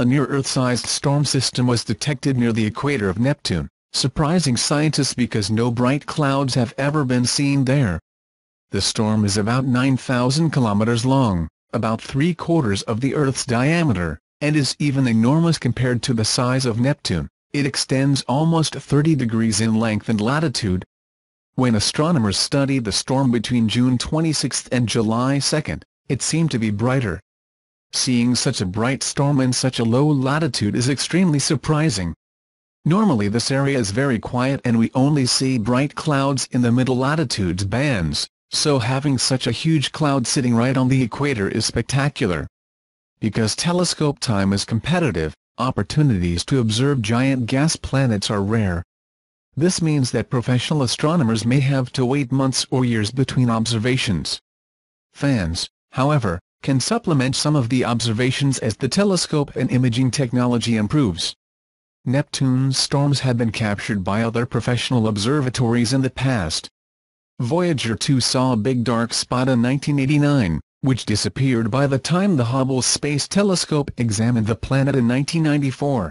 a near-Earth-sized storm system was detected near the equator of Neptune, surprising scientists because no bright clouds have ever been seen there. The storm is about 9,000 kilometers long, about three-quarters of the Earth's diameter, and is even enormous compared to the size of Neptune. It extends almost 30 degrees in length and latitude. When astronomers studied the storm between June 26 and July 2, it seemed to be brighter. Seeing such a bright storm in such a low latitude is extremely surprising. Normally this area is very quiet and we only see bright clouds in the middle latitudes bands, so having such a huge cloud sitting right on the equator is spectacular. Because telescope time is competitive, opportunities to observe giant gas planets are rare. This means that professional astronomers may have to wait months or years between observations. Fans, however, can supplement some of the observations as the telescope and imaging technology improves. Neptune's storms have been captured by other professional observatories in the past. Voyager 2 saw a big dark spot in 1989, which disappeared by the time the Hubble Space Telescope examined the planet in 1994.